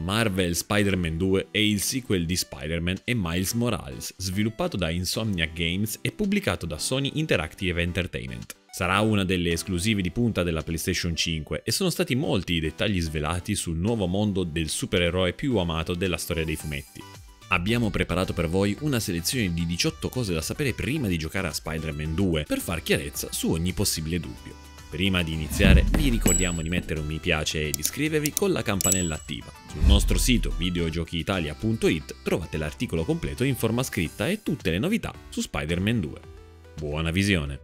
Marvel Spider-Man 2 è il sequel di Spider-Man e Miles Morales, sviluppato da Insomniac Games e pubblicato da Sony Interactive Entertainment. Sarà una delle esclusive di punta della PlayStation 5 e sono stati molti i dettagli svelati sul nuovo mondo del supereroe più amato della storia dei fumetti. Abbiamo preparato per voi una selezione di 18 cose da sapere prima di giocare a Spider-Man 2 per far chiarezza su ogni possibile dubbio. Prima di iniziare vi ricordiamo di mettere un mi piace ed iscrivervi con la campanella attiva. Sul nostro sito videogiochiitalia.it trovate l'articolo completo in forma scritta e tutte le novità su Spider-Man 2. Buona visione!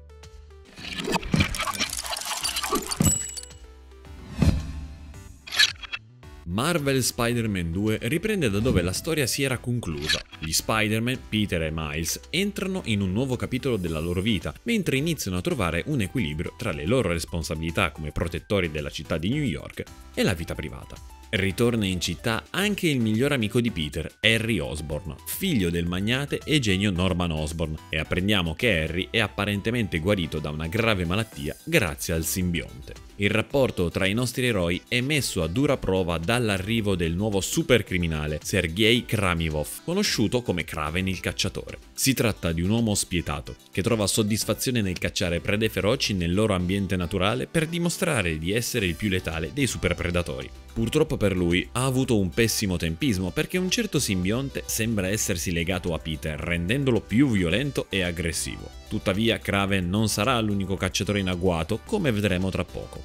Marvel Spider-Man 2 riprende da dove la storia si era conclusa. Gli Spider-Man, Peter e Miles, entrano in un nuovo capitolo della loro vita, mentre iniziano a trovare un equilibrio tra le loro responsabilità come protettori della città di New York e la vita privata. Ritorna in città anche il miglior amico di Peter, Harry Osborn, figlio del magnate e genio Norman Osborn, e apprendiamo che Harry è apparentemente guarito da una grave malattia grazie al simbionte. Il rapporto tra i nostri eroi è messo a dura prova dall'arrivo del nuovo supercriminale Sergei Kramivov, conosciuto come Kraven il cacciatore. Si tratta di un uomo spietato, che trova soddisfazione nel cacciare prede feroci nel loro ambiente naturale per dimostrare di essere il più letale dei superpredatori. Purtroppo per lui ha avuto un pessimo tempismo perché un certo simbionte sembra essersi legato a Peter, rendendolo più violento e aggressivo. Tuttavia Kraven non sarà l'unico cacciatore in agguato, come vedremo tra poco.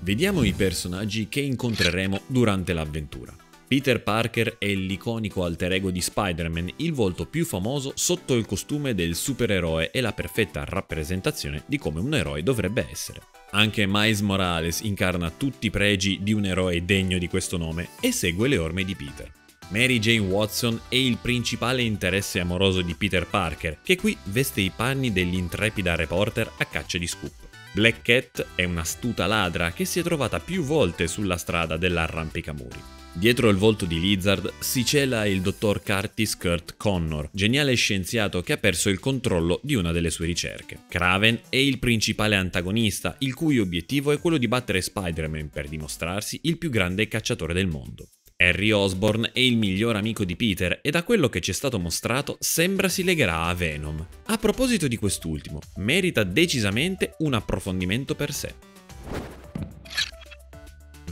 Vediamo i personaggi che incontreremo durante l'avventura. Peter Parker è l'iconico alter ego di Spider-Man, il volto più famoso sotto il costume del supereroe e la perfetta rappresentazione di come un eroe dovrebbe essere. Anche Miles Morales incarna tutti i pregi di un eroe degno di questo nome e segue le orme di Peter. Mary Jane Watson è il principale interesse amoroso di Peter Parker, che qui veste i panni dell'intrepida reporter a caccia di scoop. Black Cat è un'astuta ladra che si è trovata più volte sulla strada dell'arrampicamuri. Dietro il volto di Lizard si cela il dottor Curtis Kurt Connor, geniale scienziato che ha perso il controllo di una delle sue ricerche. Kraven è il principale antagonista, il cui obiettivo è quello di battere Spider-Man per dimostrarsi il più grande cacciatore del mondo. Harry Osborn è il miglior amico di Peter e da quello che ci è stato mostrato sembra si legherà a Venom. A proposito di quest'ultimo, merita decisamente un approfondimento per sé.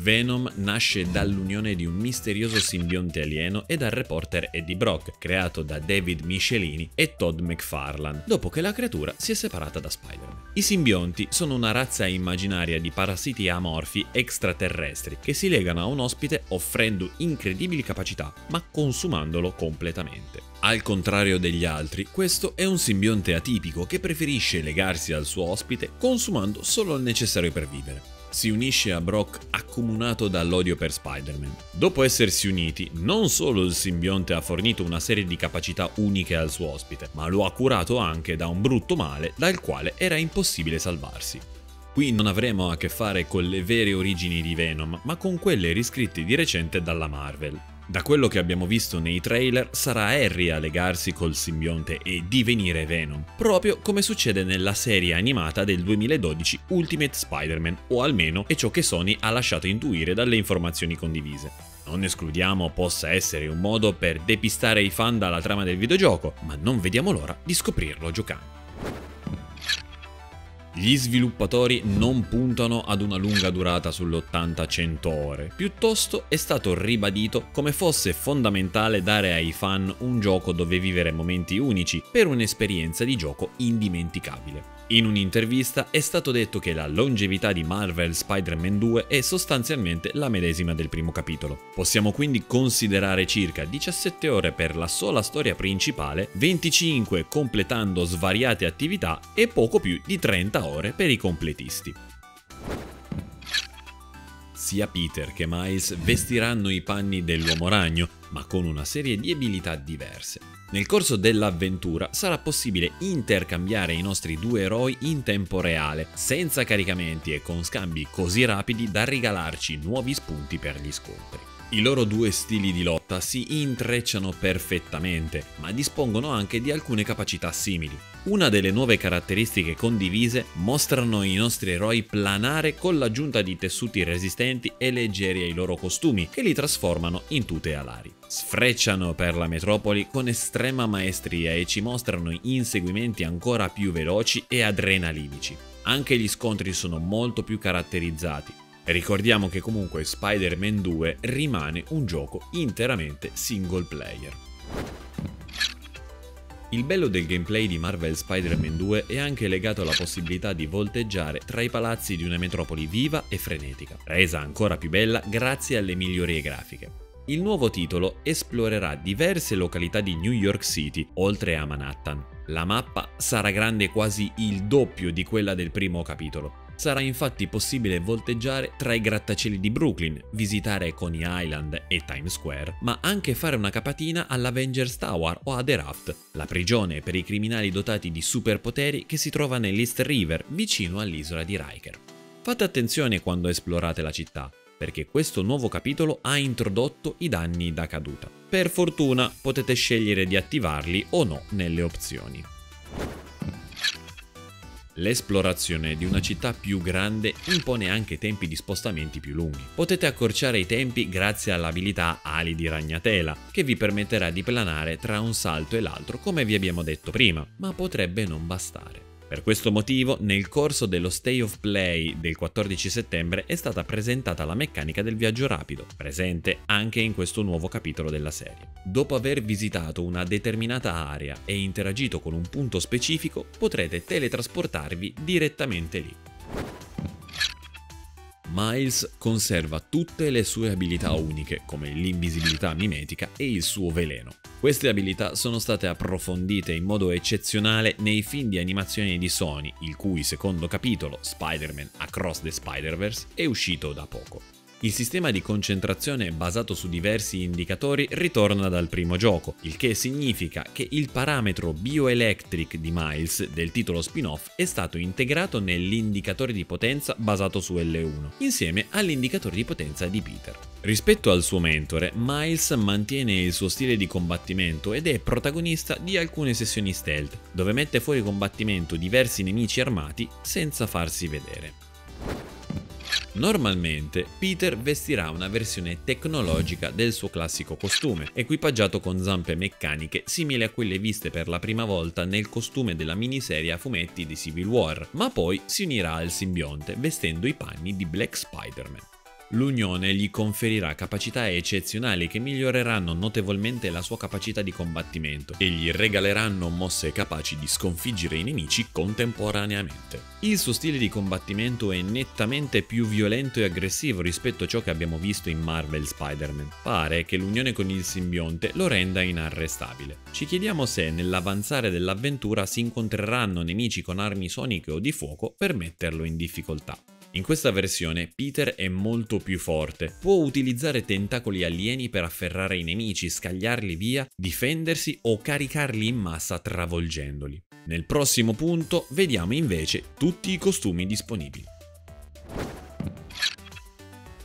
Venom nasce dall'unione di un misterioso simbionte alieno e dal reporter Eddie Brock, creato da David Michelini e Todd McFarlane, dopo che la creatura si è separata da Spider-Man. I simbionti sono una razza immaginaria di parassiti amorfi extraterrestri che si legano a un ospite offrendo incredibili capacità, ma consumandolo completamente. Al contrario degli altri, questo è un simbionte atipico che preferisce legarsi al suo ospite consumando solo il necessario per vivere si unisce a Brock accomunato dall'odio per Spider-Man. Dopo essersi uniti, non solo il simbionte ha fornito una serie di capacità uniche al suo ospite, ma lo ha curato anche da un brutto male dal quale era impossibile salvarsi. Qui non avremo a che fare con le vere origini di Venom, ma con quelle riscritte di recente dalla Marvel. Da quello che abbiamo visto nei trailer, sarà Harry a legarsi col simbionte e divenire Venom, proprio come succede nella serie animata del 2012 Ultimate Spider-Man, o almeno è ciò che Sony ha lasciato intuire dalle informazioni condivise. Non escludiamo possa essere un modo per depistare i fan dalla trama del videogioco, ma non vediamo l'ora di scoprirlo giocando. Gli sviluppatori non puntano ad una lunga durata sulle 80-100 ore, piuttosto è stato ribadito come fosse fondamentale dare ai fan un gioco dove vivere momenti unici per un'esperienza di gioco indimenticabile. In un'intervista è stato detto che la longevità di Marvel Spider-Man 2 è sostanzialmente la medesima del primo capitolo. Possiamo quindi considerare circa 17 ore per la sola storia principale, 25 completando svariate attività e poco più di 30 ore per i completisti. Sia Peter che Miles vestiranno i panni dell'uomo ragno, ma con una serie di abilità diverse. Nel corso dell'avventura sarà possibile intercambiare i nostri due eroi in tempo reale, senza caricamenti e con scambi così rapidi da regalarci nuovi spunti per gli scontri. I loro due stili di lotta si intrecciano perfettamente, ma dispongono anche di alcune capacità simili. Una delle nuove caratteristiche condivise mostrano i nostri eroi planare con l'aggiunta di tessuti resistenti e leggeri ai loro costumi, che li trasformano in tute alari. Sfrecciano per la metropoli con estrema maestria e ci mostrano inseguimenti ancora più veloci e adrenalinici. Anche gli scontri sono molto più caratterizzati, Ricordiamo che comunque Spider-Man 2 rimane un gioco interamente single player. Il bello del gameplay di Marvel Spider-Man 2 è anche legato alla possibilità di volteggiare tra i palazzi di una metropoli viva e frenetica, resa ancora più bella grazie alle migliorie grafiche. Il nuovo titolo esplorerà diverse località di New York City, oltre a Manhattan. La mappa sarà grande quasi il doppio di quella del primo capitolo, Sarà infatti possibile volteggiare tra i grattacieli di Brooklyn, visitare Coney Island e Times Square, ma anche fare una capatina all'Avengers Tower o a The Raft, la prigione per i criminali dotati di superpoteri che si trova nell'East River, vicino all'isola di Riker. Fate attenzione quando esplorate la città, perché questo nuovo capitolo ha introdotto i danni da caduta. Per fortuna potete scegliere di attivarli o no nelle opzioni. L'esplorazione di una città più grande impone anche tempi di spostamenti più lunghi. Potete accorciare i tempi grazie all'abilità Ali di Ragnatela, che vi permetterà di planare tra un salto e l'altro come vi abbiamo detto prima, ma potrebbe non bastare. Per questo motivo, nel corso dello Stay of Play del 14 settembre è stata presentata la meccanica del viaggio rapido, presente anche in questo nuovo capitolo della serie. Dopo aver visitato una determinata area e interagito con un punto specifico, potrete teletrasportarvi direttamente lì. Miles conserva tutte le sue abilità uniche, come l'invisibilità mimetica e il suo veleno. Queste abilità sono state approfondite in modo eccezionale nei film di animazione di Sony, il cui secondo capitolo, Spider-Man Across the Spider-Verse, è uscito da poco. Il sistema di concentrazione basato su diversi indicatori ritorna dal primo gioco, il che significa che il parametro bioelectric di Miles del titolo spin-off è stato integrato nell'indicatore di potenza basato su L1, insieme all'indicatore di potenza di Peter. Rispetto al suo mentore, Miles mantiene il suo stile di combattimento ed è protagonista di alcune sessioni stealth, dove mette fuori combattimento diversi nemici armati senza farsi vedere. Normalmente Peter vestirà una versione tecnologica del suo classico costume, equipaggiato con zampe meccaniche simili a quelle viste per la prima volta nel costume della miniserie a fumetti di Civil War, ma poi si unirà al simbionte vestendo i panni di Black Spider-Man. L'unione gli conferirà capacità eccezionali che miglioreranno notevolmente la sua capacità di combattimento e gli regaleranno mosse capaci di sconfiggere i nemici contemporaneamente. Il suo stile di combattimento è nettamente più violento e aggressivo rispetto a ciò che abbiamo visto in Marvel Spider-Man. Pare che l'unione con il simbionte lo renda inarrestabile. Ci chiediamo se nell'avanzare dell'avventura si incontreranno nemici con armi soniche o di fuoco per metterlo in difficoltà. In questa versione Peter è molto più forte, può utilizzare tentacoli alieni per afferrare i nemici, scagliarli via, difendersi o caricarli in massa travolgendoli. Nel prossimo punto vediamo invece tutti i costumi disponibili.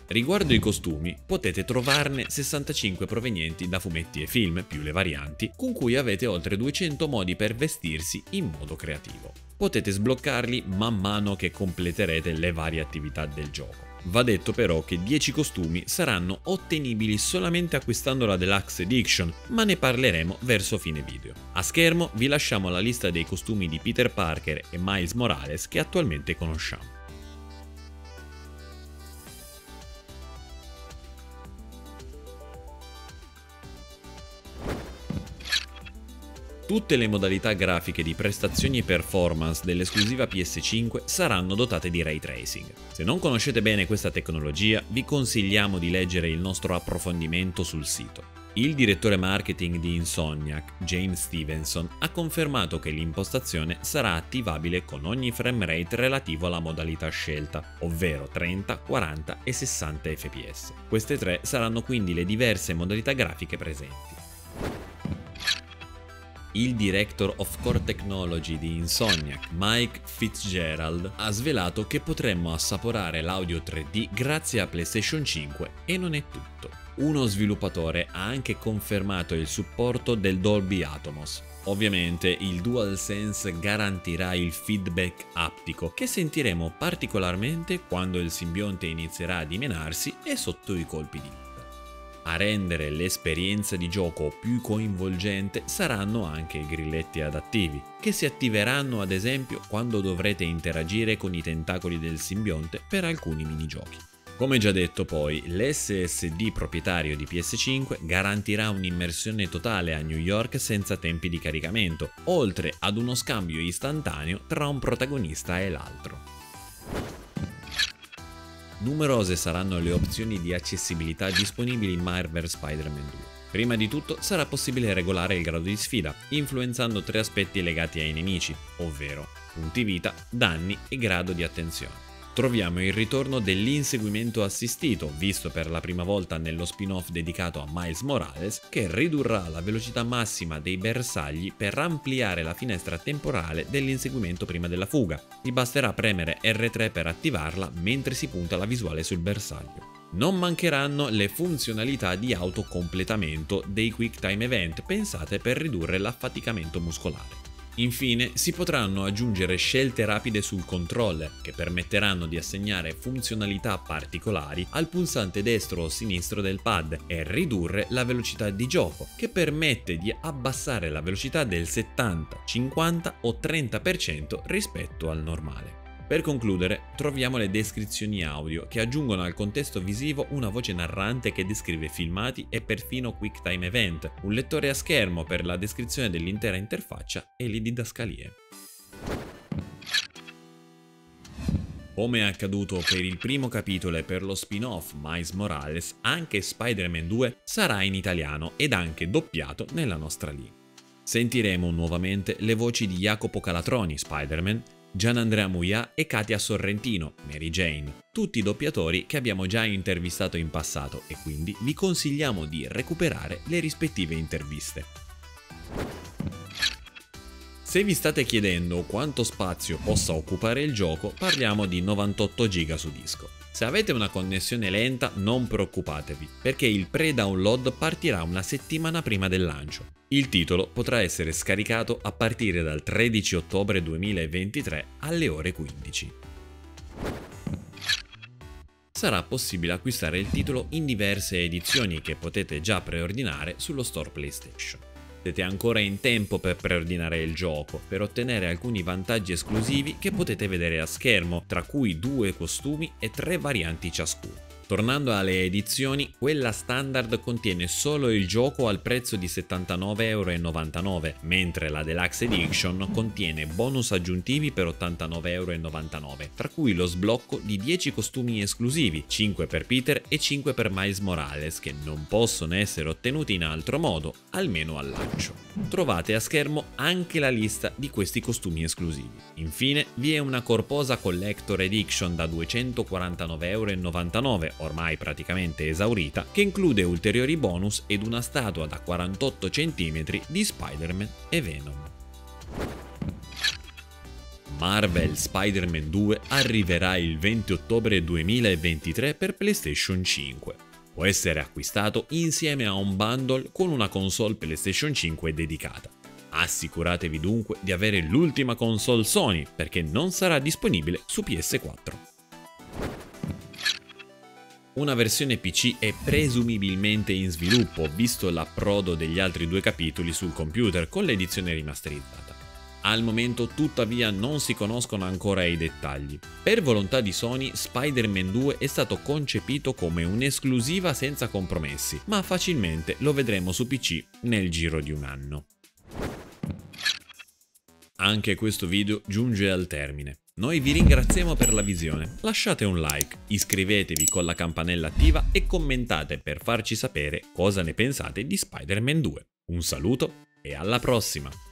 Riguardo i costumi, potete trovarne 65 provenienti da fumetti e film, più le varianti, con cui avete oltre 200 modi per vestirsi in modo creativo. Potete sbloccarli man mano che completerete le varie attività del gioco. Va detto però che 10 costumi saranno ottenibili solamente acquistando la Deluxe Edition, ma ne parleremo verso fine video. A schermo vi lasciamo la lista dei costumi di Peter Parker e Miles Morales che attualmente conosciamo. Tutte le modalità grafiche di prestazioni e performance dell'esclusiva PS5 saranno dotate di ray tracing. Se non conoscete bene questa tecnologia, vi consigliamo di leggere il nostro approfondimento sul sito. Il direttore marketing di Insomniac, James Stevenson, ha confermato che l'impostazione sarà attivabile con ogni frame rate relativo alla modalità scelta, ovvero 30, 40 e 60 fps. Queste tre saranno quindi le diverse modalità grafiche presenti il Director of Core Technology di Insomniac, Mike Fitzgerald, ha svelato che potremmo assaporare l'audio 3D grazie a PlayStation 5 e non è tutto. uno sviluppatore ha anche confermato il supporto del Dolby Atmos. Ovviamente il DualSense garantirà il feedback aptico che sentiremo particolarmente quando il simbionte inizierà a dimenarsi e sotto i colpi di a rendere l'esperienza di gioco più coinvolgente saranno anche i grilletti adattivi, che si attiveranno ad esempio quando dovrete interagire con i tentacoli del simbionte per alcuni minigiochi. Come già detto poi, l'SSD proprietario di PS5 garantirà un'immersione totale a New York senza tempi di caricamento, oltre ad uno scambio istantaneo tra un protagonista e l'altro. Numerose saranno le opzioni di accessibilità disponibili in Marvel Spider-Man 2. Prima di tutto sarà possibile regolare il grado di sfida, influenzando tre aspetti legati ai nemici, ovvero punti vita, danni e grado di attenzione troviamo il ritorno dell'inseguimento assistito, visto per la prima volta nello spin-off dedicato a Miles Morales, che ridurrà la velocità massima dei bersagli per ampliare la finestra temporale dell'inseguimento prima della fuga. Vi basterà premere R3 per attivarla mentre si punta la visuale sul bersaglio. Non mancheranno le funzionalità di autocompletamento dei Quick Time Event pensate per ridurre l'affaticamento muscolare. Infine si potranno aggiungere scelte rapide sul controller che permetteranno di assegnare funzionalità particolari al pulsante destro o sinistro del pad e ridurre la velocità di gioco che permette di abbassare la velocità del 70, 50 o 30% rispetto al normale. Per concludere, troviamo le descrizioni audio che aggiungono al contesto visivo una voce narrante che descrive filmati e perfino QuickTime Event, un lettore a schermo per la descrizione dell'intera interfaccia e le didascalie. Come è accaduto per il primo capitolo e per lo spin-off Miles Morales, anche Spider-Man 2 sarà in italiano ed anche doppiato nella nostra lingua. Sentiremo nuovamente le voci di Jacopo Calatroni, Spider-Man, Gianandrea Muia e Katia Sorrentino, Mary Jane, tutti doppiatori che abbiamo già intervistato in passato e quindi vi consigliamo di recuperare le rispettive interviste. Se vi state chiedendo quanto spazio possa occupare il gioco, parliamo di 98 GB su disco. Se avete una connessione lenta non preoccupatevi, perché il pre-download partirà una settimana prima del lancio. Il titolo potrà essere scaricato a partire dal 13 ottobre 2023 alle ore 15. Sarà possibile acquistare il titolo in diverse edizioni che potete già preordinare sullo store PlayStation. Siete ancora in tempo per preordinare il gioco, per ottenere alcuni vantaggi esclusivi che potete vedere a schermo, tra cui due costumi e tre varianti ciascuno. Tornando alle edizioni, quella standard contiene solo il gioco al prezzo di 79,99€, mentre la Deluxe Edition contiene bonus aggiuntivi per 89,99€, tra cui lo sblocco di 10 costumi esclusivi, 5 per Peter e 5 per Miles Morales, che non possono essere ottenuti in altro modo, almeno al lancio. Trovate a schermo anche la lista di questi costumi esclusivi. Infine, vi è una corposa Collector Edition da 249,99€, ormai praticamente esaurita, che include ulteriori bonus ed una statua da 48 cm di Spider-Man e Venom. Marvel Spider-Man 2 arriverà il 20 ottobre 2023 per PlayStation 5. Può essere acquistato insieme a un bundle con una console PlayStation 5 dedicata. Assicuratevi dunque di avere l'ultima console Sony perché non sarà disponibile su PS4. Una versione PC è presumibilmente in sviluppo, visto l'approdo degli altri due capitoli sul computer con l'edizione rimasterizzata. Al momento tuttavia non si conoscono ancora i dettagli. Per volontà di Sony, Spider-Man 2 è stato concepito come un'esclusiva senza compromessi, ma facilmente lo vedremo su PC nel giro di un anno. Anche questo video giunge al termine. Noi vi ringraziamo per la visione, lasciate un like, iscrivetevi con la campanella attiva e commentate per farci sapere cosa ne pensate di Spider-Man 2. Un saluto e alla prossima!